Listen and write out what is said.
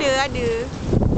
ada, ada.